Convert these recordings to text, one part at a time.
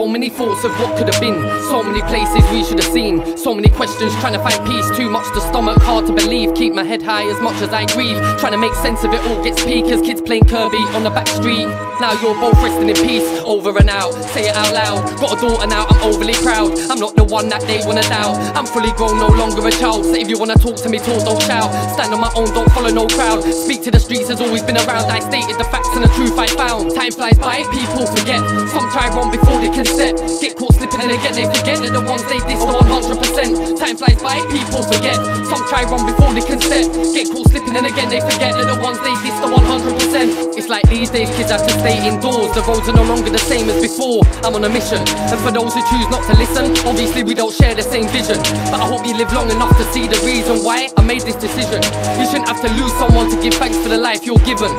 many thoughts of what could have been. So many places we should have seen. So many questions trying to find peace. Too much to stomach, hard to believe. Keep my head high as much as I grieve. Trying to make sense of it all gets peak as kids playing kerby on the back street. Now you're both resting in peace. Over and out, say it out loud. Got a daughter now, I'm overly proud. I'm not the one that they wanna doubt. I'm fully grown, no longer a child. So if you wanna talk to me, talk, don't shout. Stand on my own, don't follow no crowd. Speak to the streets has always been around. I stated the facts and the truth I found. Time flies by, people forget. Some try run before they can step. Get caught slipping and again they forget that the ones they diss are 100%. Time flies by, people forget. Some try run before they can step. Get caught slipping and again they forget that the ones they diss are 100%. It's like these days kids have to stay indoors. The roads are no longer the same as before. I'm on a mission, and for those who choose not to listen, obviously we don't share the same vision. But I hope you live long enough to see the reason why I made this decision. You shouldn't have to lose someone to give thanks for the life you're given.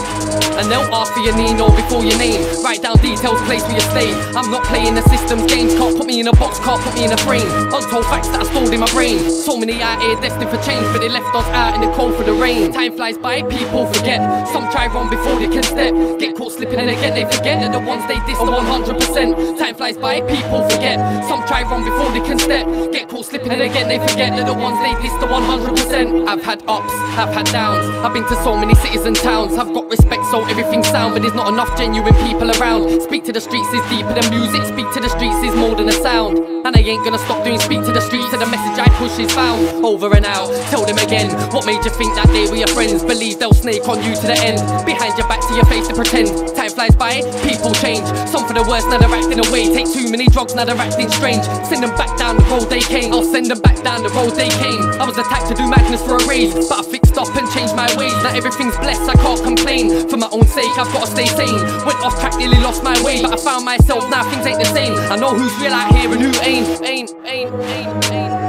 And they'll ask for your or before your name. Write down details, place where you stay. I'm not playing the system's games. Can't put me in a box, can't put me in a frame. Untold facts that I stored in my brain. So many out here destined for change, but they left us out in the cold for the rain. Time flies by, people forget. Some try run before they can step. Get caught slipping and again they forget that the ones they diss are 100%. Time flies by, people forget. Some try run before they can step. Get caught slipping and again they forget that the ones they diss are 100%. I've had ups, I've had downs. I've been to so many cities and towns. I've got respect, so everything's sound, but there's not enough genuine people around. Speak to the streets is deeper than music. Speak to the streets is more than a sound. And I ain't gonna stop doing speak to the streets till the message I push is found. Over and out, tell them again. What made you think that they were your friends? Believe they'll snake on you to the end. Behind your back to your face to pretend. Time flies by, people change. Some for the worse, now they're acting away. Take too many drugs, now they're acting strange. Send them back down the road they came. I'll send them back down the road they came. I was attacked to do madness for a raise, but I fixed up and changed my ways. Now everything's blessed, I can't complain. For my own sake, I've gotta stay sane. Went off track, nearly lost my way, but I found myself. Now things ain't the same. I know who's real out here and who ain't. Ain't, ain't, ain't, ain't, ain't.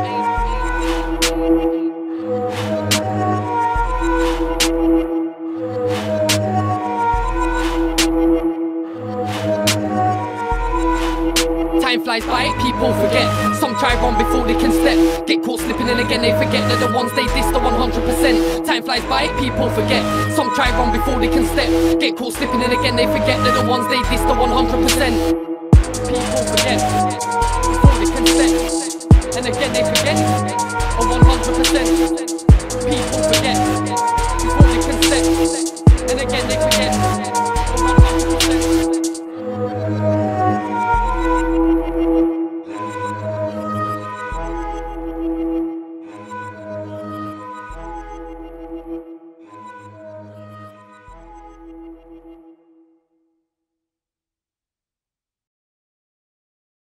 Flies by, people forget. Some try run before they can step. Get caught slipping and again they forget that the ones they diss are 100%. Time flies by, it, people forget. Some try run before they can step. Get caught slipping and again they forget that the ones they diss are 100%. People forget before they can step. And again they forget